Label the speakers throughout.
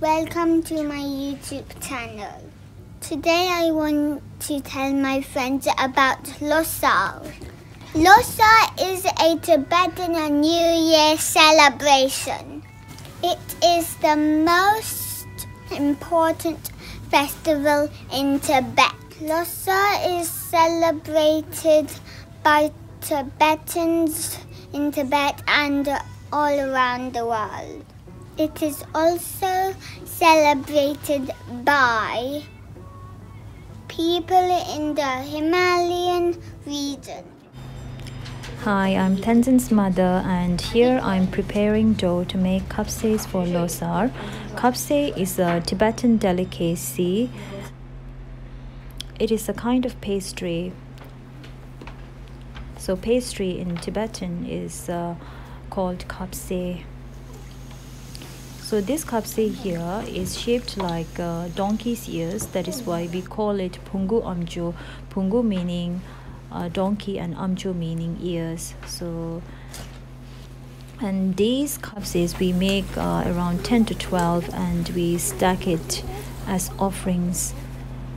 Speaker 1: welcome to my YouTube channel. Today I want to tell my friends about Losar. Losar is a Tibetan New Year celebration. It is the most important festival in Tibet. Losar is celebrated by Tibetans in Tibet and all around the world. It is also celebrated by people in the Himalayan region.
Speaker 2: Hi, I'm Tenzin's mother, and here I'm preparing dough to make kapses for losar. Kapse is a Tibetan delicacy. It is a kind of pastry. So, pastry in Tibetan is uh, called kapse. So this kapse here is shaped like uh, donkey's ears. That is why we call it pungu amjo. Pungu meaning uh, donkey and amjo meaning ears. So and these kapses we make uh, around 10 to 12 and we stack it as offerings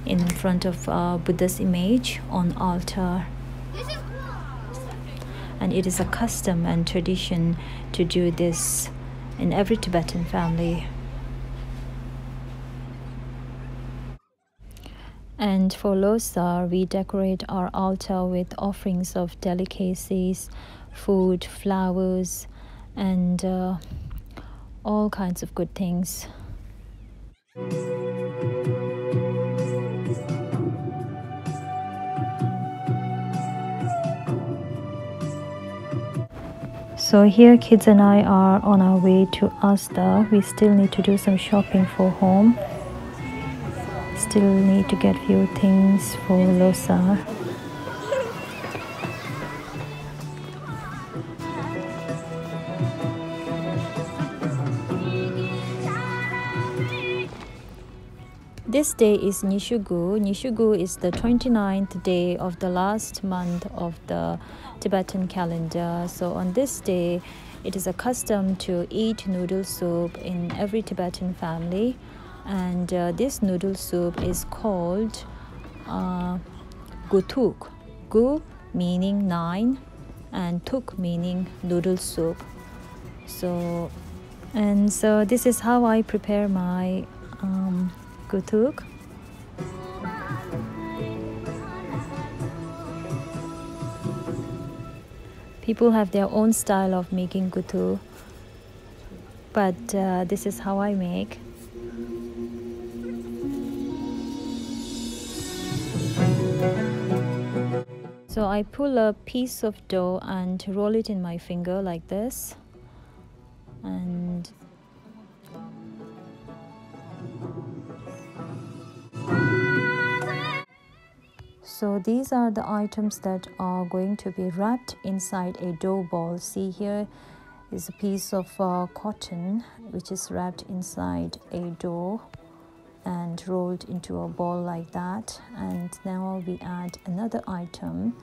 Speaker 2: in front of uh, Buddha's image on altar and it is a custom and tradition to do this in every Tibetan family. And for Losar, we decorate our altar with offerings of delicacies, food, flowers, and uh, all kinds of good things. So here kids and I are on our way to Asda. We still need to do some shopping for home. Still need to get a few things for Losar. This day is Nyishu Gu. Nishugu is the 29th day of the last month of the Tibetan calendar. So on this day, it is a custom to eat noodle soup in every Tibetan family. And uh, this noodle soup is called uh, guthuk. Gu meaning nine and thuk meaning noodle soup. So, and so this is how I prepare my um, guthuk. People have their own style of making gutu, but uh, this is how I make. So I pull a piece of dough and roll it in my finger like this So these are the items that are going to be wrapped inside a dough ball. See here is a piece of uh, cotton which is wrapped inside a dough and rolled into a ball like that. And now we add another item.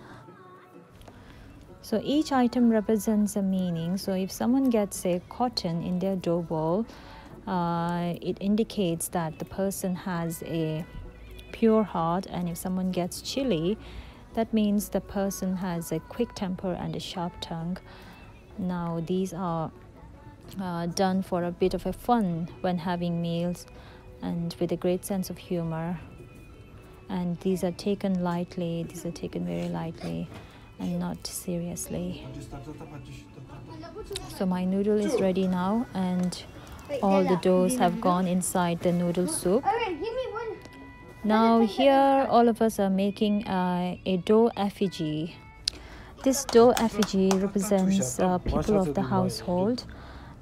Speaker 2: So each item represents a meaning. So if someone gets a cotton in their dough ball, uh, it indicates that the person has a pure heart and if someone gets chilly that means the person has a quick temper and a sharp tongue. Now these are uh, done for a bit of a fun when having meals and with a great sense of humor. And these are taken lightly these are taken very lightly and not seriously. So my noodle is ready now and all the doughs have gone inside the noodle soup now here all of us are making uh, a dough effigy. This dough effigy represents uh, people of the household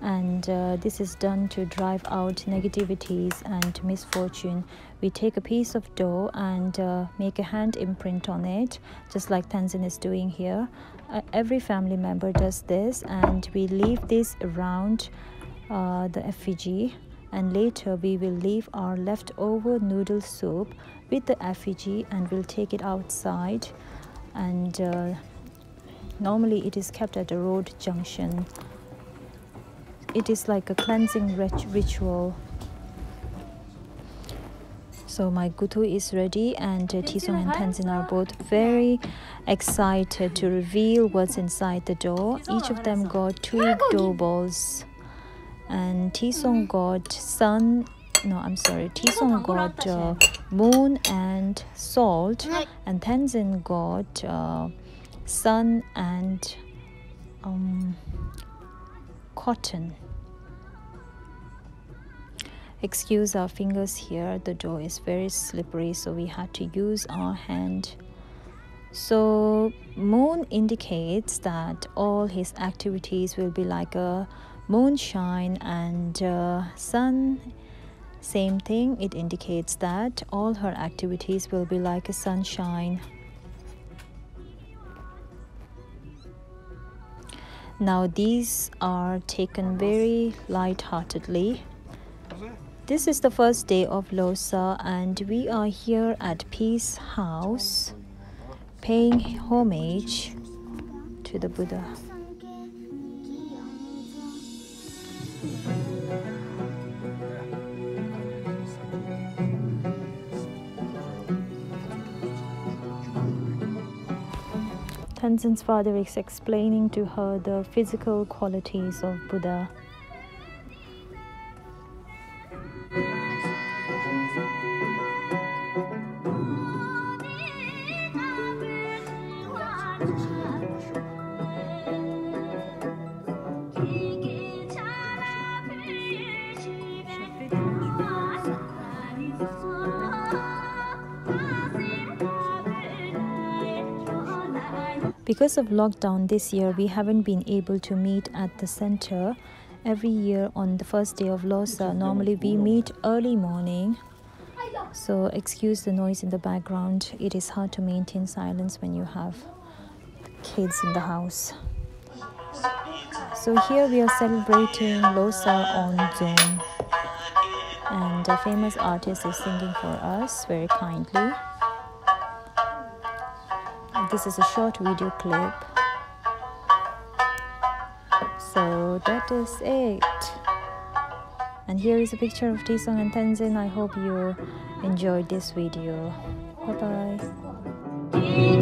Speaker 2: and uh, this is done to drive out negativities and misfortune. We take a piece of dough and uh, make a hand imprint on it just like Tenzin is doing here. Uh, every family member does this and we leave this around uh, the effigy and later we will leave our leftover noodle soup with the effigy and we'll take it outside. And uh, normally it is kept at a road junction. It is like a cleansing rit ritual. So my gutu is ready, and uh, Trisong and Tenzin are both very excited to reveal what's inside the dough. Each of them got two dough balls, and Trisong got sun. No, I'm sorry. Trisong got uh, moon and salt, and Tenzin got uh, sun and um, cotton excuse our fingers here the dough is very slippery so we had to use our hand so moon indicates that all his activities will be like a moonshine and uh, sun same thing. It indicates that all her activities will be like a sunshine. Now these are taken very light-heartedly. This is the first day of Losar, and we are here at Peace House paying homage to the Buddha. Tenzin's father is explaining to her the physical qualities of Buddha. Because of lockdown this year, we haven't been able to meet at the center every year on the first day of Losar. Uh, normally, we meet early morning. So, excuse the noise in the background. It is hard to maintain silence when you have kids in the house. So, here we are celebrating Losar on Zoom, and a famous artist is singing for us very kindly this is a short video clip. So that is it. And here is a picture of Trisong and Tenzin. I hope you enjoyed this video. Bye bye